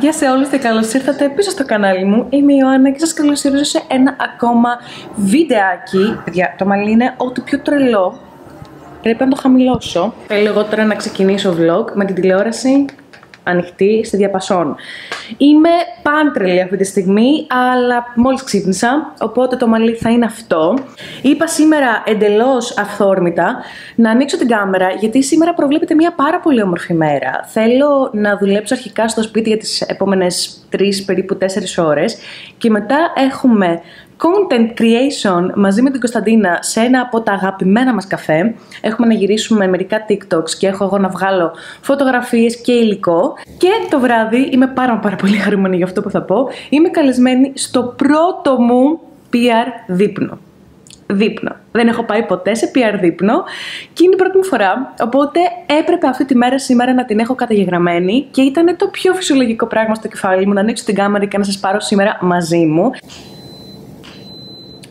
Γεια! Γεια σε όλους και καλώς ήρθατε πίσω στο κανάλι μου. Είμαι η Ιωάννα και σας καλωσορίζω σε ένα ακόμα βιντεάκι. Παιδιά, το μαλλί είναι ό,τι πιο τρελό. Πρέπει να το χαμηλώσω. Θέλω εγώ τώρα να ξεκινήσω vlog με την τηλεόραση ανοιχτή στη διαπασόν. Είμαι πάντρελη αυτή τη στιγμή, αλλά μόλις ξύπνησα, οπότε το μαλλί θα είναι αυτό. Είπα σήμερα εντελώς αυθόρμητα να ανοίξω την κάμερα, γιατί σήμερα προβλέπεται μια πάρα πολύ όμορφη μέρα. Θέλω να δουλέψω αρχικά στο σπίτι για τις επόμενες 3 περίπου 4 ώρες και μετά έχουμε content creation μαζί με την Κωνσταντίνα σε ένα από τα αγαπημένα μας καφέ. Έχουμε να γυρίσουμε μερικά TikToks και έχω εγώ να βγάλω φωτογραφίες και υλικό. Και το βράδυ, είμαι πάρα, πάρα πολύ χαρούμενη για αυτό που θα πω, είμαι καλεσμένη στο πρώτο μου PR δείπνο. Δείπνο. Δεν έχω πάει ποτέ σε PR δείπνο και είναι η πρώτη μου φορά. Οπότε έπρεπε αυτή τη μέρα σήμερα να την έχω καταγεγραμμένη και ήταν το πιο φυσιολογικό πράγμα στο κεφάλι μου να ανοίξω την κάμερα και να σας πάρω σήμερα μαζί μου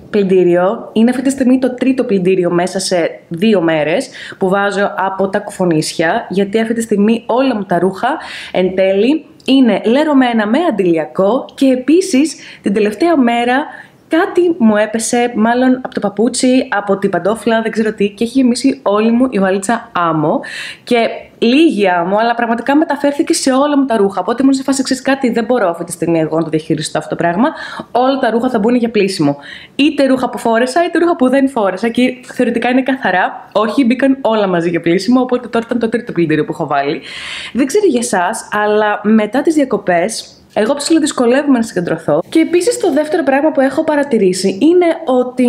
πλυντήριο. Είναι αυτή τη στιγμή το τρίτο πλυντήριο μέσα σε δύο μέρες που βάζω από τα κουφονίσια, γιατί αυτή τη στιγμή όλα μου τα ρούχα εν τέλει είναι λερωμένα με αντιλιακό και επίσης την τελευταία μέρα κάτι μου έπεσε, μάλλον από το παπούτσι, από την παντόφλα, δεν ξέρω τι, και έχει γεμίσει όλη μου η βαλίτσα άμμο. Και λίγη άμμο, αλλά πραγματικά μεταφέρθηκε σε όλα μου τα ρούχα. Οπότε ήμουν σε φάση εξή κάτι, δεν μπορώ αυτή τη στιγμή εγώ να το διαχειριστώ αυτό το πράγμα. Όλα τα ρούχα θα μπουν για πλήσιμο. Είτε ρούχα που φόρεσα, είτε ρούχα που δεν φόρεσα. Και θεωρητικά είναι καθαρά. Όχι, μπήκαν όλα μαζί για πλήσιμο. Οπότε τώρα ήταν το τρίτο πλυντήριο που έχω βάλει. Δεν ξέρω για εσάς, αλλά μετά τις διακοπές, εγώ ψηλό δυσκολεύομαι να συγκεντρωθώ. Και επίσης το δεύτερο πράγμα που έχω παρατηρήσει είναι ότι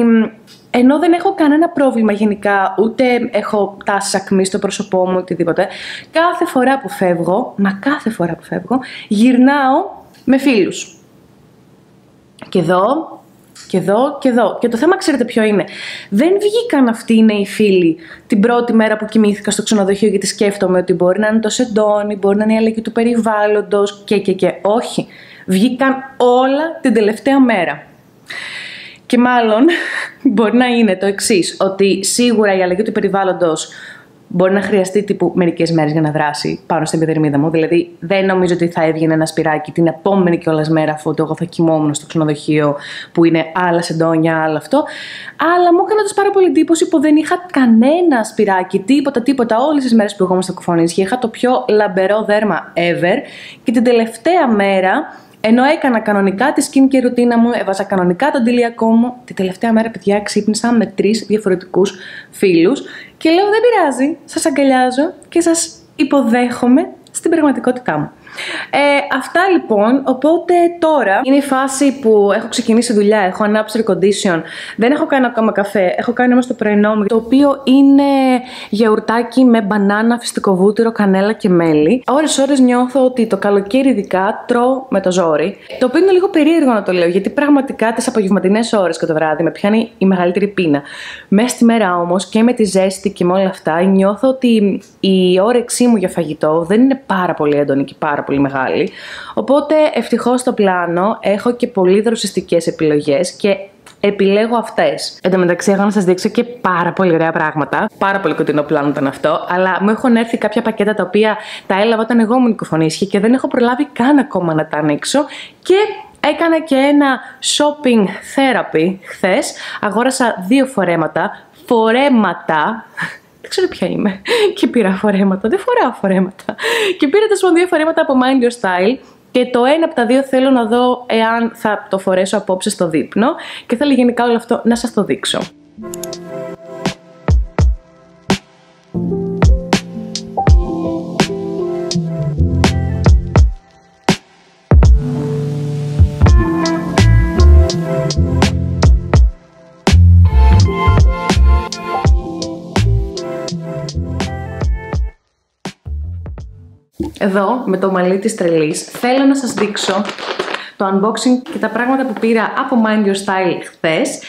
ενώ δεν έχω κανένα πρόβλημα γενικά, ούτε έχω τάσεις ακμής στο πρόσωπό μου, οτιδήποτε, κάθε φορά που φεύγω, μα κάθε φορά που φεύγω, γυρνάω με φίλους. Και εδώ, και εδώ, και εδώ. Και το θέμα ξέρετε ποιο είναι. Δεν βγήκαν αυτοί οι νέοι φίλοι την πρώτη μέρα που κοιμήθηκα στο ξενοδοχείο γιατί σκέφτομαι ότι μπορεί να είναι το σεντόνι, μπορεί να είναι η αλλαγή του περιβάλλοντος και και και. Όχι. Βγήκαν όλα την τελευταία μέρα. Και μάλλον μπορεί να είναι το εξής, ότι σίγουρα η αλλαγή του περιβάλλοντος μπορεί να χρειαστεί τύπου μερικές μέρες για να δράσει πάνω στην επιδερμίδα μου. Δηλαδή, δεν νομίζω ότι θα έβγαινε ένα σπυράκι την επόμενη κιόλα μέρα, αφού εγώ θα κοιμόμουν στο ξενοδοχείο που είναι άλλα σεντόνια, άλλα αυτό. Αλλά μου έκανε πάρα πολύ εντύπωση που δεν είχα κανένα σπυράκι, τίποτα, τίποτα. Όλες τις μέρες που εγώ ήμουν στο κουφονίσια είχα το πιο λαμπερό δέρμα ever. Και την τελευταία μέρα ενώ έκανα κανονικά τη skincare ρουτίνα μου, έβαζα κανονικά το αντιλιακό μου, τη τελευταία μέρα, παιδιά, ξύπνησα με τρεις διαφορετικούς φίλους και λέω: Δεν πειράζει, σας αγκαλιάζω και σας υποδέχομαι στην πραγματικότητά μου. Ε, αυτά λοιπόν, οπότε τώρα είναι η φάση που έχω ξεκινήσει δουλειά, έχω ανάψει air condition, δεν έχω κάνει ακόμα καφέ, έχω κάνει όμως το πρωινό μου, το οποίο είναι γιαουρτάκι με μπανάνα, φυστικό βούτυρο, κανέλα και μέλι. Ώρες ώρες νιώθω ότι το καλοκαίρι ειδικά τρώω με το ζόρι, το οποίο είναι λίγο περίεργο να το λέω, γιατί πραγματικά τις απογευματινές ώρες και το βράδυ με πιάνει η μεγαλύτερη πείνα. Μέσα στη μέρα όμως και με τη ζέστη και με όλα αυτά νιώθω ότι η όρεξή μου για φαγητό δεν είναι πάρα πολύ έντονη και πάρα πολύ μεγάλη. Οπότε ευτυχώς στο πλάνο έχω και πολύ δροσιστικές επιλογές και επιλέγω αυτές. Εν τω μεταξύ, έχω να σας δείξω και πάρα πολύ ωραία πράγματα. Πάρα πολύ κοντινό πλάνο ήταν αυτό. Αλλά μου έχουν έρθει κάποια πακέτα τα οποία τα έλαβα όταν εγώ ήμουν οικοφωνήσια και δεν έχω προλάβει καν ακόμα να τα ανοίξω. Και έκανα και ένα shopping therapy χθες. Αγόρασα δύο φορέματα. Φορέματα δεν ξέρω ποια είμαι. Και πήρα φορέματα. Δεν φοράω φορέματα. Και πήρα τα δύο φορέματα από Mind Your Style. Και το ένα από τα δύο θέλω να δω εάν θα το φορέσω απόψε στο δείπνο. Και θέλω γενικά όλο αυτό να σας το δείξω. Εδώ, με το μαλλί της τρελής, θέλω να σας δείξω το unboxing και τα πράγματα που πήρα από Mind Your Style χθες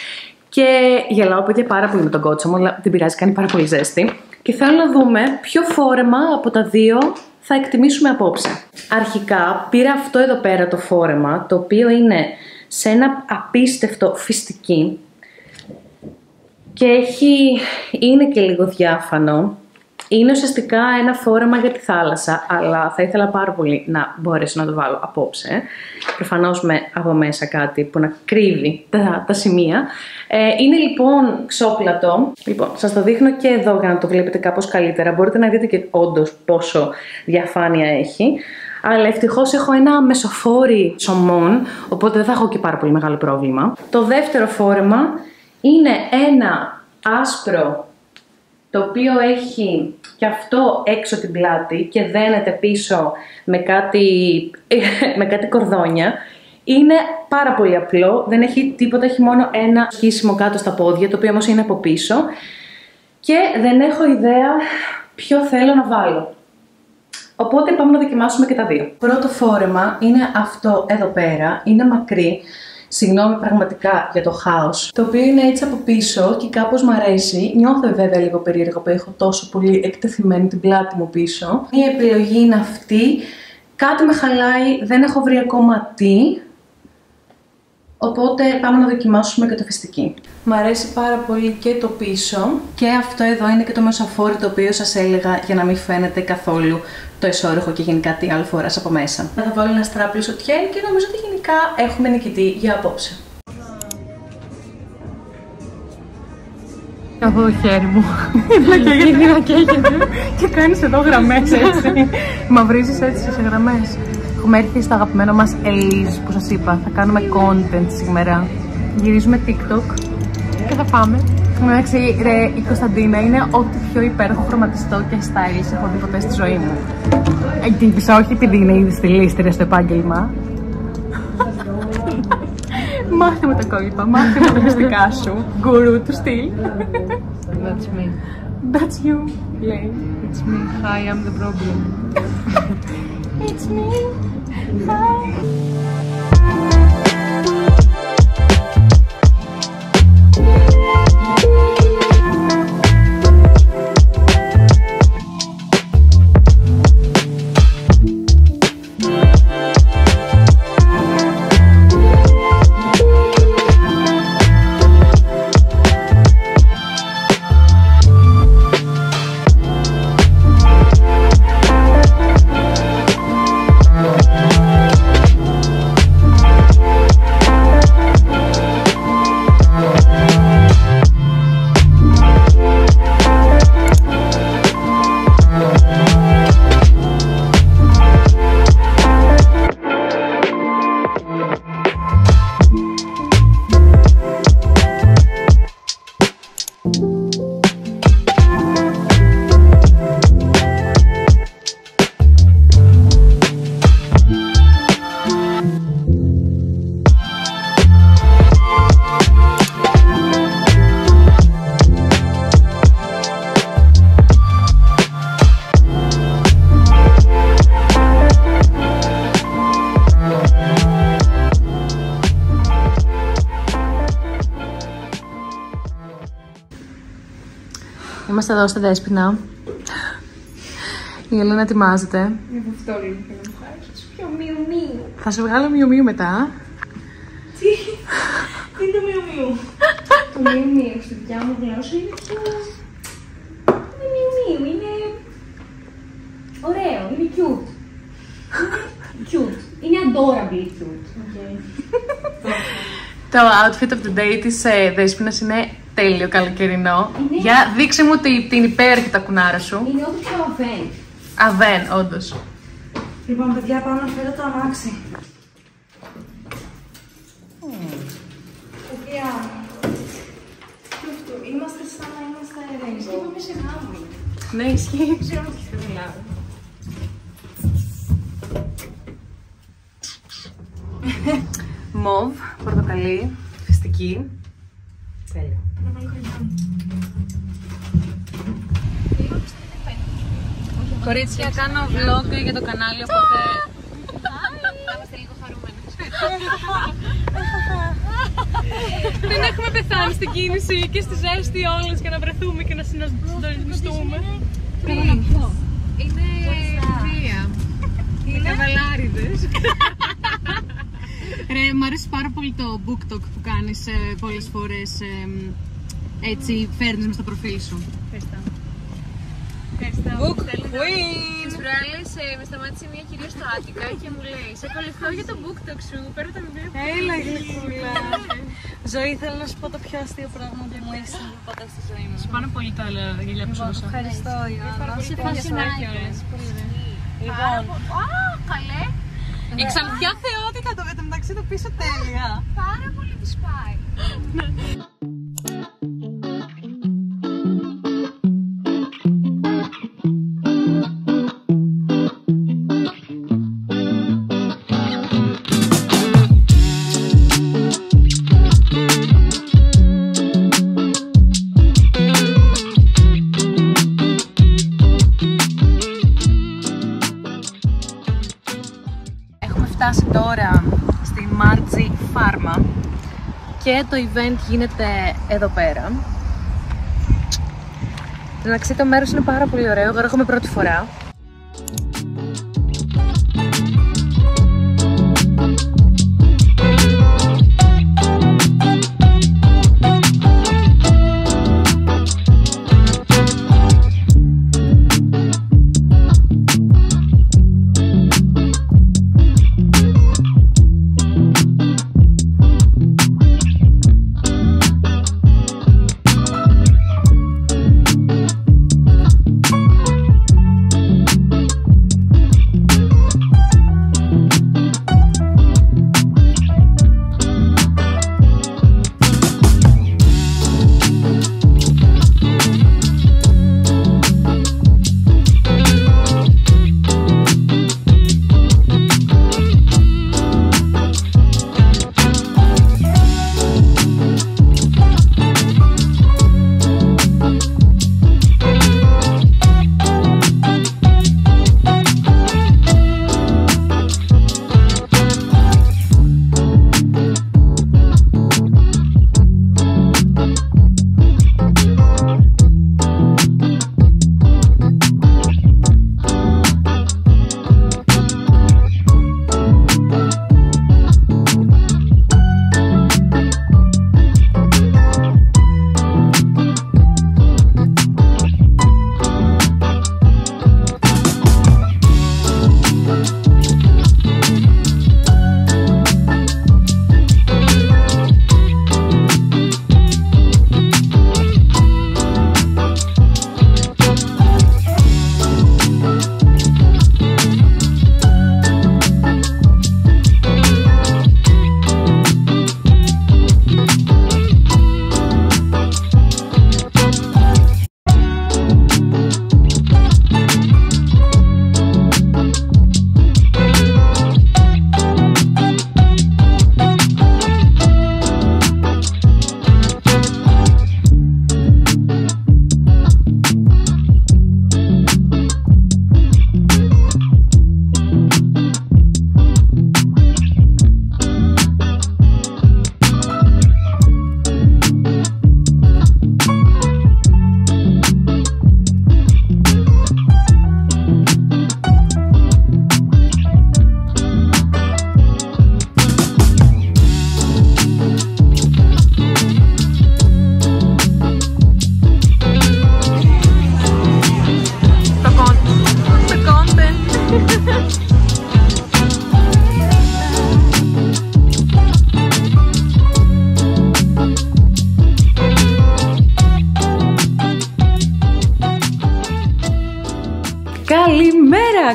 και γελάω παιδιά πάρα πολύ με τον κότσο μου, αλλά δεν πειράζει, κάνει πάρα πολύ ζέστη. Και θέλω να δούμε ποιο φόρεμα από τα δύο θα εκτιμήσουμε απόψε. Αρχικά πήρα αυτό εδώ πέρα το φόρεμα, το οποίο είναι σε ένα απίστευτο φυστική και έχει, είναι και λίγο διάφανο Είναι ουσιαστικά ένα φόρεμα για τη θάλασσα, αλλά θα ήθελα πάρα πολύ να μπορέσω να το βάλω απόψε. Προφανώς με από μέσα κάτι που να κρύβει τα, τα σημεία. Ε, είναι λοιπόν ξόπλατο. Λοιπόν, σας το δείχνω και εδώ για να το βλέπετε κάπως καλύτερα. Μπορείτε να δείτε και όντως πόσο διαφάνεια έχει. Αλλά ευτυχώς έχω ένα μεσοφόρι σωμών, οπότε δεν θα έχω και πάρα πολύ μεγάλο πρόβλημα. Το δεύτερο φόρεμα είναι ένα άσπρο το οποίο έχει και αυτό έξω την πλάτη και δένεται πίσω με κάτι, με κάτι κορδόνια. Είναι πάρα πολύ απλό, δεν έχει τίποτα, έχει μόνο ένα σχίσιμο κάτω στα πόδια, το οποίο όμως είναι από πίσω. Και δεν έχω ιδέα ποιο θέλω να βάλω. Οπότε πάμε να δοκιμάσουμε και τα δύο. Πρώτο φόρεμα είναι αυτό εδώ πέρα, είναι μακρύ. Συγγνώμη πραγματικά για το χάος. Το οποίο είναι έτσι από πίσω και κάπως μου αρέσει. Νιώθω βέβαια λίγο περίεργο που έχω τόσο πολύ εκτεθειμένη την πλάτη μου πίσω. Η επιλογή είναι αυτή. Κάτι με χαλάει, δεν έχω βρει ακόμα τι. Οπότε πάμε να δοκιμάσουμε και το φεστική. Μ' αρέσει πάρα πολύ και το πίσω και αυτό εδώ είναι και το μεσοφόρι το οποίο σας έλεγα για να μην φαίνεται καθόλου το εσώρουχο και γενικά τι άλλο φοράς από μέσα. Θα βάλω ένα στράπλο σωτιέν και νομίζω ότι γενικά έχουμε νικητή για απόψε. Αυτό το χέρι μου. να καίγεται, να καίγεται. και κάνεις εδώ γραμμές έτσι. Μαυρίζεις έτσι σε γραμμές. Έχουμε έρθει στο αγαπημένο μας Elise που σας είπα. Θα κάνουμε content σήμερα. Γυρίζουμε TikTok και θα πάμε. Εντάξει, ρε, η Κωνσταντίνα είναι ό,τι πιο υπέροχο χρωματιστό και stylish έχω δει ποτέ στη ζωή μου. Εντύπησα όχι επειδή είναι ήδη στη λίστρια στο επάγγελμα. μάθε με τα κόλπα, μάθε με τα μυστικά σου. Γκουρού του στυλ. That's me. That's you, λέει. It's me. Hi, I'm the problem. It's me. Hi. Είμαστε εδώ στη Δέσποινα. Η Ελένα ετοιμάζεται. Είναι αυτό λίγο και να μου χάρη. Πιο μιου μιου. Θα σου βγάλω μιου μιου μετά. Τι; Τι είναι το μιου μιου; Το μιου μιου στη δικιά μου γλώσσα είναι πιο... Είναι μιου μιου, είναι... Ωραίο, είναι cute. Είναι cute. Είναι adorably cute. Το outfit of the day της ε, Δέσποινας είναι τέλειο καλοκαιρινό. Είναι. Για δείξε μου τη- την υπέροχη τα κουνάρα σου. Είναι ό,τι πιο αβέν. Αβέν, όντως. Λοιπόν, παιδιά, πάω να φέρω το αμάξι. Παιδιά, τι αυτό, είμαστε σαν να είμαστε αερένες. Και είπαμε σε γάμο. Ναι, ισχύει. Δεν ξέρω τι θα μιλάω. Μοβ, πορτοκαλί, φυστική. Τέλειο. Κορίτσια, κάνω vlog για το κανάλι, οπότε... Είμαστε λίγο χαρούμενες. Δεν έχουμε πεθάνει στην κίνηση και στη ζέστη όλες για να βρεθούμε και να συντονιστούμε. Θέλω να πιω. Είναι βία. Είναι; Καβαλάριδες. Ρε, μου αρέσει πάρα πολύ το BookTok που κάνεις ε, πολλές φορές. Ε, έτσι, φέρνεις μες στο προφίλ σου. Ευχαριστώ. Book Θέλω να- Queen. Τις προάλλες ε, με σταμάτησε μια κυρία στο Άτικα και μου λέει Σε ακολουθώ για το book talk σου, παίρνω τα βιβλία που Έλα γλυκούλα. Ζωή, θέλω να σου πω το πιο αστείο πράγμα που μου έχει συμβεί ποτέ στη ζωή μου. Πάνε πολύ τα άλλα γελιά που σου δώσα. Ευχαριστώ, Ιωάννα. Σε φασινάει κιόλας. Λοιπόν, Α, καλέ. η ξανθιά θεότητα το μεταξύ το πίσω τέλεια. Πάρα πολύ τη πάει. τώρα στη Margie Pharma και το event γίνεται εδώ πέρα. Εντάξει, το μέρος είναι πάρα πολύ ωραίο, εγώ έρχομαι πρώτη φορά.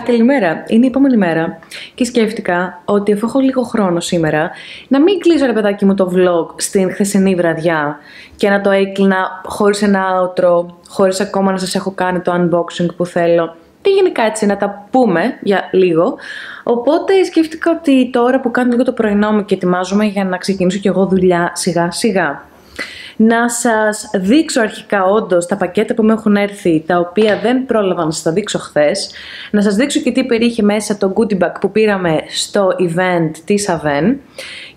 Καλημέρα, καλημέρα. Είναι η επόμενη μέρα και σκέφτηκα ότι αφού έχω λίγο χρόνο σήμερα, να μην κλείσω ρε παιδάκι μου το vlog στην χθεσινή βραδιά και να το έκλεινα χωρίς ένα outro, χωρίς ακόμα να σας έχω κάνει το unboxing που θέλω και γενικά έτσι να τα πούμε για λίγο. Οπότε σκέφτηκα ότι τώρα που κάνω λίγο το πρωινό μου και ετοιμάζομαι για να ξεκινήσω κι εγώ δουλειά σιγά σιγά να σας δείξω αρχικά όντως τα πακέτα που μου έχουν έρθει, τα οποία δεν πρόλαβα να σας τα δείξω χθες. Να σας δείξω και τι περιείχε μέσα το goodie bag που πήραμε στο event της Aven.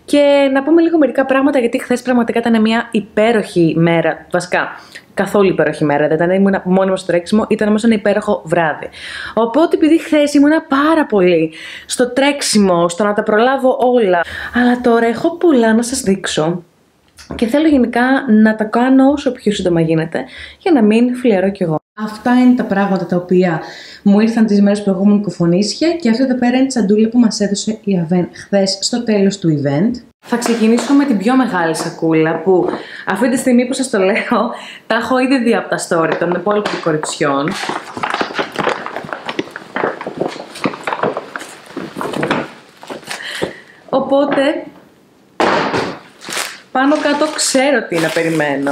Και να πούμε λίγο μερικά πράγματα, γιατί χθες πραγματικά ήταν μια υπέροχη μέρα, βασικά καθόλου υπέροχη μέρα. Δεν ήταν ήμουν μόνιμα στο τρέξιμο, ήταν όμως ένα υπέροχο βράδυ. Οπότε, επειδή χθες ήμουνα πάρα πολύ στο τρέξιμο, στο να τα προλάβω όλα, αλλά τώρα έχω πολλά να σας δείξω. Και θέλω γενικά να τα κάνω όσο πιο σύντομα γίνεται για να μην φλιαρώ κι εγώ. Αυτά είναι τα πράγματα τα οποία μου ήρθαν τις μέρες που εγώ κουφονίσια και αυτό εδώ πέρα είναι η τσαντούλα που μας έδωσε η Αβέν χθες στο τέλος του event. Θα ξεκινήσω με την πιο μεγάλη σακούλα που αυτή τη στιγμή που σας το λέω τα έχω ήδη δει από τα story των υπόλοιπων κοριτσιών. Οπότε πάνω κάτω ξέρω τι να περιμένω.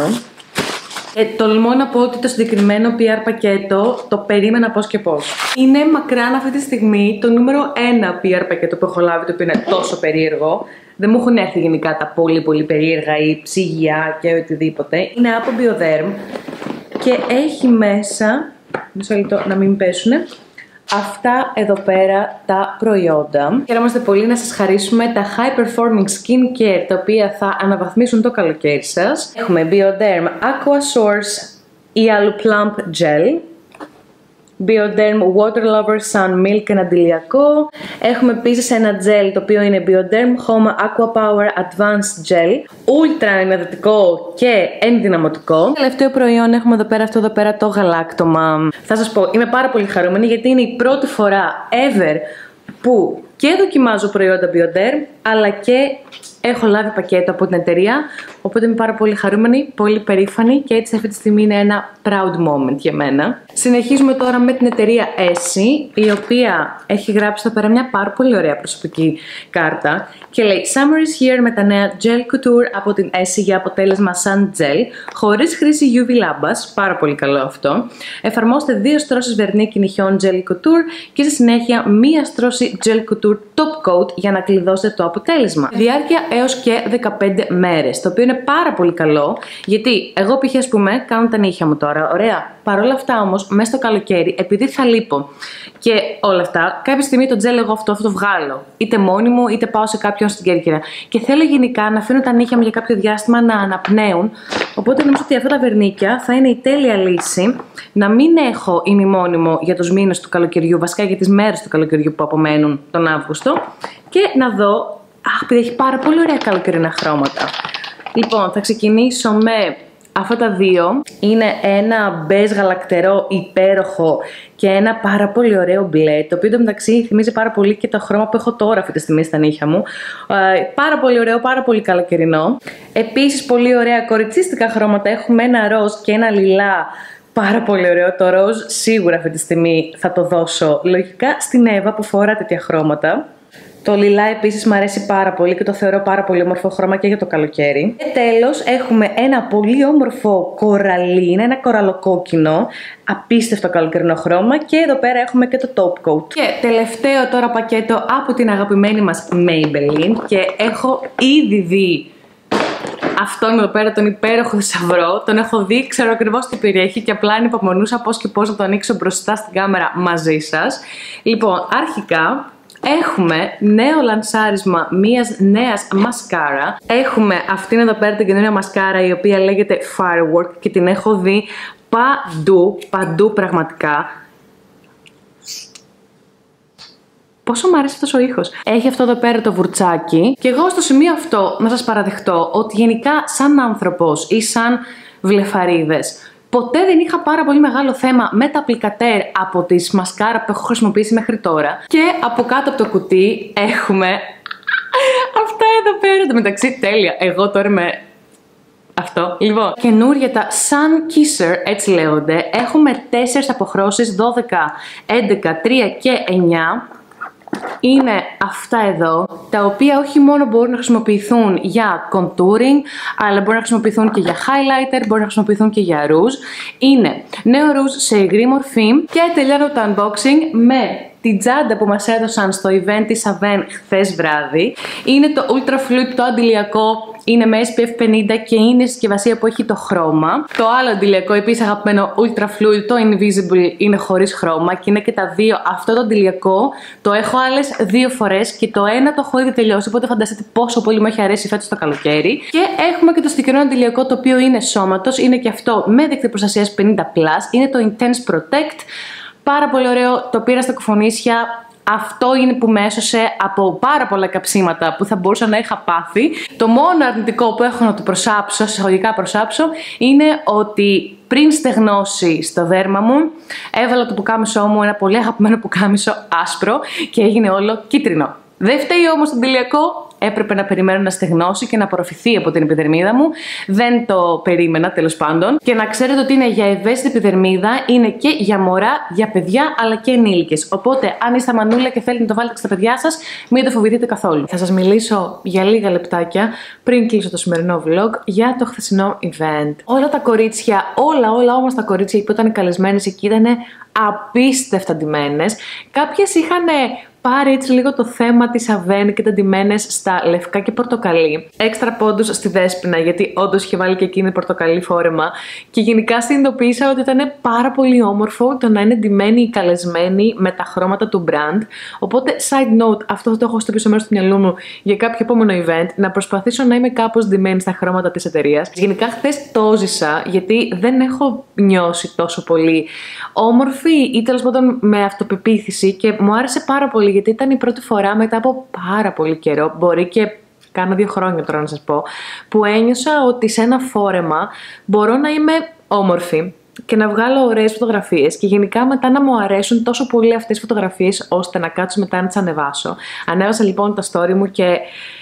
Ε, τολμώ να πω ότι το συγκεκριμένο PR πακέτο το περίμενα πώς και πώς. Είναι μακράν αυτή τη στιγμή το νούμερο ένα PR πακέτο που έχω λάβει, το οποίο είναι τόσο περίεργο. Δεν μου έχουν έρθει γενικά τα πολύ πολύ περίεργα ή ψυγεία και οτιδήποτε. Είναι από Bioderm και έχει μέσα, μισό λεπτό να μην πέσουνε, αυτά εδώ πέρα τα προϊόντα. Χαιρόμαστε πολύ να σας χαρίσουμε τα High Performing Skin Care τα οποία θα αναβαθμίσουν το καλοκαίρι σας. Έχουμε Bioderm Aqua Source Yalu Plump Gel Bioderm Water Lover Sun Milk and αντιλιακό. Έχουμε επίσης ένα gel το οποίο είναι Bioderm Home Aqua Power Advanced Gel. Ultra ενυδατικό και ενδυναμωτικό. Τελευταίο προϊόν έχουμε εδώ πέρα αυτό εδώ πέρα το γαλάκτομα. Θα σας πω, είμαι πάρα πολύ χαρούμενη γιατί είναι η πρώτη φορά ever που και δοκιμάζω προϊόντα Bioderm αλλά και έχω λάβει πακέτο από την εταιρεία οπότε είμαι πάρα πολύ χαρούμενη, πολύ περήφανη και έτσι αυτή τη στιγμή είναι ένα proud moment για μένα. Συνεχίζουμε τώρα με την εταιρεία Essie, η οποία έχει γράψει εδώ πέρα μια πάρα πολύ ωραία προσωπική κάρτα και λέει Summer is here με τα νέα Gel Couture από την Essie για αποτέλεσμα Sun Gel, χωρίς χρήση UV λάμπας, πάρα πολύ καλό αυτό. Εφαρμόστε δύο στρώσεις βερνί κυνηγιών Gel Couture και στη συνέχεια μία στρώση Gel Couture Top Coat για να κλειδώσετε το αποτέλεσμα. Διάρκεια έως και 15 μέρες, το οποίο είναι πάρα πολύ καλό, γιατί εγώ π.χ. ας πούμε κάνω τα νύχια μου τώρα, ωραία. Παρ' όλα αυτά όμως, μέσα στο καλοκαίρι, επειδή θα λείπω και όλα αυτά, κάποια στιγμή το τζέλ εγώ αυτό, αυτό το βγάλω. Είτε μόνη μου, είτε πάω σε κάποιον στην Κέρκυρα. Και θέλω γενικά να αφήνω τα νύχια μου για κάποιο διάστημα να αναπνέουν. Οπότε νομίζω ότι αυτά τα βερνίκια θα είναι η τέλεια λύση να μην έχω ημιμόνιμο για τους μήνες του καλοκαιριού, βασικά για τις μέρες του καλοκαιριού που απομένουν τον Αύγουστο και να δω, αχ, επειδή έχει πάρα πολύ ωραία καλοκαιρινά χρώματα. Λοιπόν, θα ξεκινήσω με Αυτά τα δύο είναι ένα μπέζ γαλακτερό υπέροχο και ένα πάρα πολύ ωραίο μπλε, το οποίο μεταξύ θυμίζει πάρα πολύ και το χρώμα που έχω τώρα αυτή τη στιγμή στα νύχια μου. Ε, πάρα πολύ ωραίο, πάρα πολύ καλοκαιρινό. Επίσης πολύ ωραία κοριτσίστικα χρώματα, έχουμε ένα ροζ και ένα λιλά Πάρα πολύ ωραίο το ροζ, σίγουρα αυτή τη στιγμή θα το δώσω λογικά στην Εύα που φορά τέτοια χρώματα. Το λιλά επίσης μου αρέσει πάρα πολύ και το θεωρώ πάρα πολύ όμορφο χρώμα και για το καλοκαίρι. Και τέλος έχουμε ένα πολύ όμορφο κοραλί, είναι ένα κοραλοκόκκινο, απίστευτο καλοκαιρινό χρώμα και εδώ πέρα έχουμε και το top coat. Και τελευταίο τώρα πακέτο από την αγαπημένη μας Maybelline και έχω ήδη δει αυτόν εδώ πέρα τον υπέροχο θησαυρό. Τον έχω δει, ξέρω ακριβώς τι περιέχει και απλά υπομονούσα πώς και πώς να το ανοίξω μπροστά στην κάμερα μαζί σας. Λοιπόν, αρχικά Έχουμε νέο λανσάρισμα μιας νέας μασκάρα. Έχουμε αυτήν εδώ πέρα την καινούργια μασκάρα η οποία λέγεται Firework και την έχω δει παντού, παντού πραγματικά. Πόσο μου αρέσει αυτός ο ήχος. Έχει αυτό εδώ πέρα το βουρτσάκι. Και εγώ στο σημείο αυτό να σας παραδεχτώ ότι γενικά σαν άνθρωπος ή σαν βλεφαρίδες Ποτέ δεν είχα πάρα πολύ μεγάλο θέμα με τα απλικατέρ από τη μασκάρα που έχω χρησιμοποιήσει μέχρι τώρα. Και από κάτω από το κουτί έχουμε αυτά εδώ πέρα. Το μεταξύ τέλεια. Εγώ τώρα είμαι αυτό. Λοιπόν, καινούρια τα Sun Kisser, έτσι λέγονται. Έχουμε 4 αποχρώσεις, 12, 11, 3 και 9 είναι αυτά εδώ, τα οποία όχι μόνο μπορούν να χρησιμοποιηθούν για contouring, αλλά μπορούν να χρησιμοποιηθούν και για highlighter, μπορούν να χρησιμοποιηθούν και για rouge. Είναι νέο rouge σε υγρή μορφή και τελειώνω το unboxing με την τσάντα που μας έδωσαν στο event της Aven χθες βράδυ. Είναι το Ultra Fluid, το αντιλιακό είναι με SPF 50 και είναι η συσκευασία που έχει το χρώμα. Το άλλο αντιλιακό, επίσης αγαπημένο Ultra Fluid, το Invisible, είναι χωρίς χρώμα και είναι και τα δύο. Αυτό το αντιλιακό το έχω άλλες δύο φορές και το ένα το έχω ήδη τελειώσει. Οπότε φανταστείτε πόσο πολύ μου έχει αρέσει φέτος το καλοκαίρι. Και έχουμε και το συγκεκριμένο αντιλιακό το οποίο είναι σώματος. Είναι και αυτό με δεκτή προστασία 50. Είναι το Intense Protect. Πάρα πολύ ωραίο, το πήρα στα κουφονίσια Αυτό είναι που με έσωσε από πάρα πολλά καψίματα που θα μπορούσα να είχα πάθει. Το μόνο αρνητικό που έχω να το προσάψω, συσσαγωγικά προσάψω, είναι ότι πριν στεγνώσει στο δέρμα μου, έβαλα το πουκάμισό μου, ένα πολύ αγαπημένο πουκάμισο άσπρο και έγινε όλο κίτρινο. Δεν φταίει όμως τον τηλιακό, έπρεπε να περιμένω να στεγνώσει και να απορροφηθεί από την επιδερμίδα μου. Δεν το περίμενα τέλος πάντων. Και να ξέρετε ότι είναι για ευαίσθητη επιδερμίδα, είναι και για μωρά, για παιδιά αλλά και ενήλικες. Οπότε, αν είστε μανούλα και θέλετε να το βάλετε στα παιδιά σας, μην το φοβηθείτε καθόλου. Θα σας μιλήσω για λίγα λεπτάκια πριν κλείσω το σημερινό vlog για το χθεσινό event. Όλα τα κορίτσια, όλα, όλα όμως τα κορίτσια που ήταν καλεσμένες εκεί ήταν απίστευτα ντυμένες. Κάποιες είχαν πάρει έτσι λίγο το θέμα της Αβέν και τα ντυμένες στα λευκά και πορτοκαλί. Έξτρα πόντους στη Δέσποινα, γιατί όντως είχε βάλει και εκείνη πορτοκαλί φόρεμα. Και γενικά συνειδητοποίησα ότι ήταν πάρα πολύ όμορφο το να είναι ντυμένοι ή καλεσμένοι με τα χρώματα του brand. Οπότε, side note, αυτό θα το έχω στο πίσω μέρος του μυαλού μου για κάποιο επόμενο event, να προσπαθήσω να είμαι κάπως ντυμένη στα χρώματα της εταιρείας. Γενικά, χθες το ζήσα, γιατί δεν έχω νιώσει τόσο πολύ όμορφη ή τέλος πάντων με αυτοπεποίθηση και μου άρεσε πάρα πολύ γιατί ήταν η πρώτη φορά μετά από πάρα πολύ καιρό, μπορεί και κάνω δύο χρόνια τώρα να σας πω, που ένιωσα ότι σε ένα φόρεμα μπορώ να είμαι όμορφη και να βγάλω ωραίες φωτογραφίες και γενικά μετά να μου αρέσουν τόσο πολύ αυτές οι φωτογραφίες ώστε να κάτσω μετά να τις ανεβάσω. Ανέβασα λοιπόν τα story μου και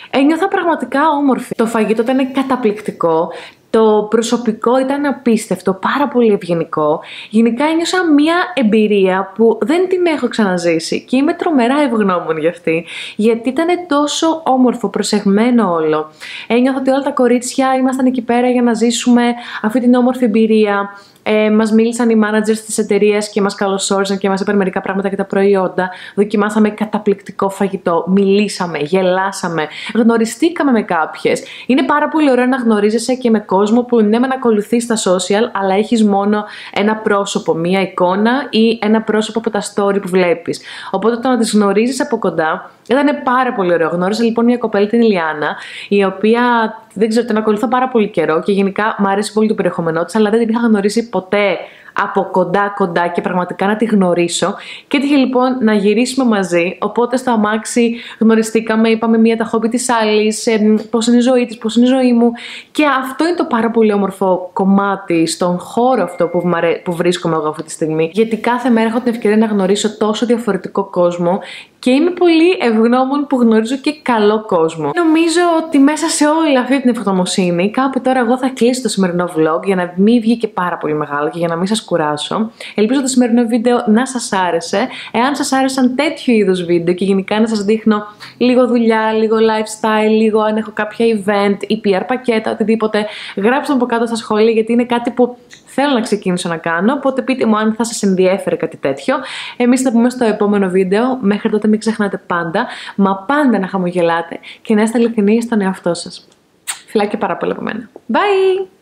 ένιωθα πραγματικά όμορφη. Το φαγητό ήταν καταπληκτικό. Το προσωπικό ήταν απίστευτο, πάρα πολύ ευγενικό. Γενικά ένιωσα μια εμπειρία που δεν την έχω ξαναζήσει και είμαι τρομερά ευγνώμων για αυτή, γιατί ήταν τόσο όμορφο, προσεγμένο όλο. Ένιωθα ότι όλα τα κορίτσια ήμασταν εκεί πέρα για να ζήσουμε αυτή την όμορφη εμπειρία. Ε, μας μίλησαν οι managers της εταιρείας και μας καλωσόρισαν και μας είπαν μερικά πράγματα για τα προϊόντα. Δοκιμάσαμε καταπληκτικό φαγητό. Μιλήσαμε, γελάσαμε, γνωριστήκαμε με κάποιες. Είναι πάρα πολύ ωραίο να γνωρίζεσαι και με κόσμο που ναι, με να ακολουθεί στα social, αλλά έχεις μόνο ένα πρόσωπο, μία εικόνα ή ένα πρόσωπο από τα story που βλέπεις. Οπότε το να τις γνωρίζεις από κοντά ήταν πάρα πολύ ωραίο. Γνώρισα λοιπόν μια κοπέλα την Ιλιάνα, η οποία δεν ξέρω, την ακολουθώ πάρα πολύ καιρό και γενικά μου αρέσει πολύ το περιεχόμενό της, αλλά δεν την είχα γνωρίσει ποτέ από κοντά κοντά και πραγματικά να τη γνωρίσω. Και έτυχε λοιπόν να γυρίσουμε μαζί. Οπότε στο αμάξι γνωριστήκαμε, είπαμε μία τα χόμπι της άλλης, πώς είναι η ζωή της, πώς είναι η ζωή μου. Και αυτό είναι το πάρα πολύ όμορφο κομμάτι στον χώρο αυτό που, που βρίσκομαι εγώ αυτή τη στιγμή. Γιατί κάθε μέρα έχω την ευκαιρία να γνωρίσω τόσο διαφορετικό κόσμο και είμαι πολύ ευγνώμων που γνωρίζω και καλό κόσμο. Νομίζω ότι μέσα σε όλη αυτή την ευγνωμοσύνη, κάπου τώρα εγώ θα κλείσω το σημερινό vlog για να μην βγει και πάρα πολύ μεγάλο και για να μην σας κουράσω. Ελπίζω το σημερινό βίντεο να σας άρεσε. Εάν σας άρεσαν τέτοιου είδους βίντεο και γενικά να σας δείχνω λίγο δουλειά, λίγο lifestyle, λίγο αν έχω κάποια event ή PR πακέτα, οτιδήποτε, γράψτε μου από κάτω στα σχόλια γιατί είναι κάτι που θέλω να ξεκινήσω να κάνω. Οπότε πείτε μου αν θα σας ενδιέφερε κάτι τέτοιο. Εμείς θα πούμε στο επόμενο βίντεο. Μέχρι τότε μην ξεχνάτε πάντα, μα πάντα να χαμογελάτε και να είστε αληθινοί στον εαυτό σας. Φιλάκια πάρα πολύ από μένα. Bye!